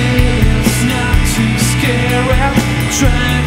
say it's not too scary. Trying